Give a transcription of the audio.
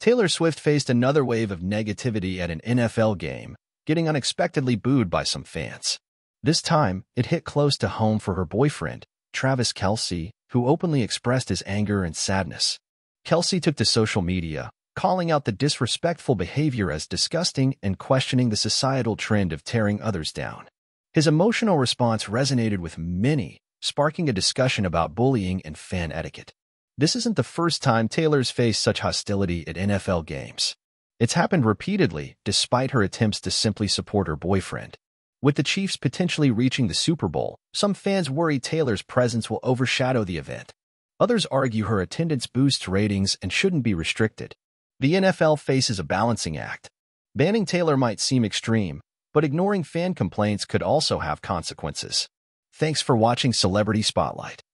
Taylor Swift faced another wave of negativity at an NFL game, getting unexpectedly booed by some fans. This time, it hit close to home for her boyfriend, Travis Kelce, who openly expressed his anger and sadness. Kelce took to social media, calling out the disrespectful behavior as disgusting and questioning the societal trend of tearing others down. His emotional response resonated with many, sparking a discussion about bullying and fan etiquette. This isn't the first time Taylor's faced such hostility at NFL games. It's happened repeatedly, despite her attempts to simply support her boyfriend. With the Chiefs potentially reaching the Super Bowl, some fans worry Taylor's presence will overshadow the event. Others argue her attendance boosts ratings and shouldn't be restricted. The NFL faces a balancing act. Banning Taylor might seem extreme, but ignoring fan complaints could also have consequences. Thanks for watching Celebrity Spotlight.